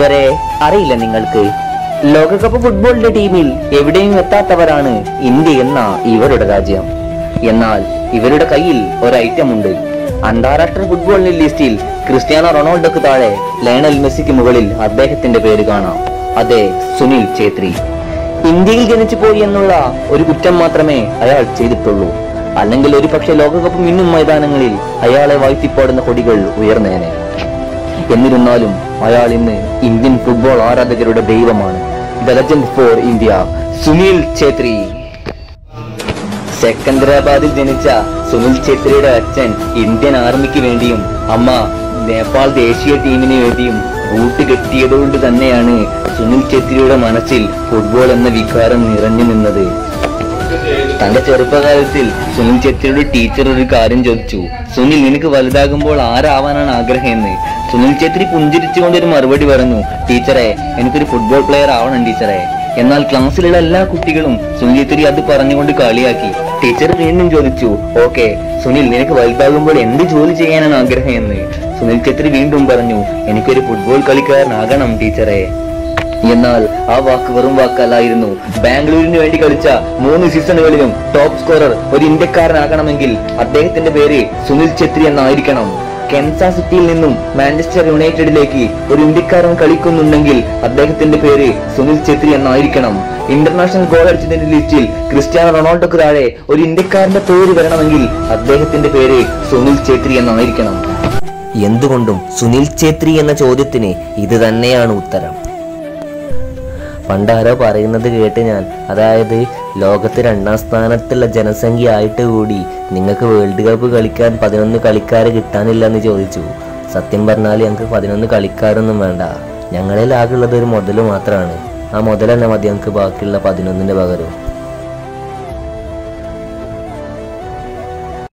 ഇവരെ അറിയില്ല നിങ്ങൾക്ക്. ലോകകപ്പ് ഫുട്ബോളിന്റെ ടീമിൽ എവിടെയും എത്താത്തവരാണ് ഇന്ത്യ എന്ന ഇവരുടെ രാജ്യം. എന്നാൽ ഇവരുടെ കയ്യിൽ ഒരു ഐറ്റം ഉണ്ട് അന്താരാഷ്ട്ര ഫുട്ബോളിന്റെ ലിസ്റ്റിൽ ക്രിസ്ത്യാനോ റൊണാൾഡോക്ക് താഴെ ലയണൽ മെസ്സിക്ക് മുകളിൽ അദ്ദേഹത്തിന്റെ പേര് കാണാം. അതെ സുനിൽ ഛേത്രി. ഇന്ത്യയിൽ ജനിച്ചു പോയി എന്നുള്ള ഒരു കുറ്റം മാത്രമേ അയാൾ ചെയ്തിട്ടുള്ളൂ. അല്ലെങ്കിൽ ഒരു പക്ഷേ ലോകകപ്പ് മിന്നും മൈതാനങ്ങളിൽ അയാളെ വാഴ്ത്തിപ്പാടുന്ന കൊടികൾ ഉയർന്നേനെ. എന്നിരുന്നാലും അയാൾ ഇന്ന് ഇന്ത്യൻ ഫുട്ബോൾ ആരാധകരുടെ ദൈവമാണ്. The legend for India Sunil Chhetri. സെക്കന്ദരാബാദിൽ ജനിച്ച സുനിൽ ഛേത്രിയുടെ അച്ഛൻ ഇന്ത്യൻ ആർമിക്ക് വേണ്ടിയും അമ്മ നേപ്പാൾ ദേശീയ ടീമിന് വേണ്ടിയും ബൂട്ട് കെട്ടിയതുകൊണ്ട് തന്നെയാണ് സുനിൽ ഛേത്രിയുടെ മനസ്സിൽ ഫുട്ബോൾ എന്ന വികാരം നിറഞ്ഞു നിന്നത്. തന്റെ ചെറുപ്പകാലത്തിൽ സുനിൽ ഛേത്രിയുടെ ടീച്ചർ ഒരു കാര്യം ചോദിച്ചു. സുനിൽ നിനക്ക് വലുതാകുമ്പോൾ ആരാവാനാണ് ആഗ്രഹം? എന്ന്. സുനിൽ ഛേത്രി പുഞ്ചിരിച്ചുകൊണ്ട് ഒരു മറുപടി പറഞ്ഞു ടീച്ചറെ എനിക്കൊരു ഫുട്ബോൾ പ്ലെയർ ആവണം ടീച്ചറെ. എന്നാൽ ക്ലാസ്സിലുള്ള എല്ലാ കുട്ടികളും സുനിൽ ഛേത്രി അത് പറഞ്ഞുകൊണ്ട് കളിയാക്കി. ടീച്ചർ വീണ്ടും ചോദിച്ചു ഓക്കെ സുനിൽ നിനക്ക് വലുതാകുമ്പോൾ എന്ത് ജോലി ചെയ്യാനാണ് ആഗ്രഹം എന്ന് സുനിൽ ഛേത്രി വീണ്ടും പറഞ്ഞു എനിക്കൊരു ഫുട്ബോൾ കളിക്കാരനാകണം ടീച്ചറെ. എന്നാൽ ആ വാക്ക് വെറും വാക്കല്ലായിരുന്നു. ബാംഗ്ലൂരിന് വേണ്ടി കളിച്ച മൂന്ന് സീസണുകളിലും ടോപ്പ് സ്കോറർ ഒരു ഇന്ത്യക്കാരനാകണമെങ്കിൽ അദ്ദേഹത്തിന്റെ പേര് സുനിൽ ഛത്രി എന്നായിരിക്കണം. കെൻസ സിറ്റിയിൽ നിന്നും മാഞ്ചസ്റ്റർ യുണൈറ്റഡിലേക്ക് ഒരു ഇന്ത്യക്കാരൻ കളിക്കുന്നുണ്ടെങ്കിൽ അദ്ദേഹത്തിന്റെ പേര് സുനിൽ ഛേത്രി എന്നായിരിക്കണം. ഇന്റർനാഷണൽ ഗോൾ അടിച്ചതിന്റെ ലിസ്റ്റിൽ ക്രിസ്ത്യാനോ റൊണാൾഡോക്ക് താഴെ ഒരു ഇന്ത്യക്കാരന്റെ പേര് വരണമെങ്കിൽ അദ്ദേഹത്തിന്റെ പേര് സുനിൽ ഛേത്രി എന്നായിരിക്കണം. എന്തുകൊണ്ടും സുനിൽ ഛേത്രി എന്ന ചോദ്യത്തിന് ഇത് തന്നെയാണ് ഉത്തരം. പണ്ടാരോ പറയുന്നത് കേട്ട് ഞാൻ. അതായത് ലോകത്ത് രണ്ടാം സ്ഥാനത്തുള്ള ജനസംഖ്യ ആയിട്ട് കൂടി നിങ്ങൾക്ക് വേൾഡ് കപ്പ് കളിക്കാൻ പതിനൊന്ന് കളിക്കാർ കിട്ടാനില്ല എന്ന് ചോദിച്ചു. സത്യം പറഞ്ഞാൽ ഞങ്ങൾക്ക് പതിനൊന്ന് കളിക്കാരൊന്നും വേണ്ട. ഞങ്ങളിൽ ആകെയുള്ളത് ഒരു മുതൽ മാത്രമാണ് ആ മുതൽ തന്നെ മതി ഞങ്ങൾക്ക് ബാക്കിയുള്ള പതിനൊന്നിന്റെ പകരം.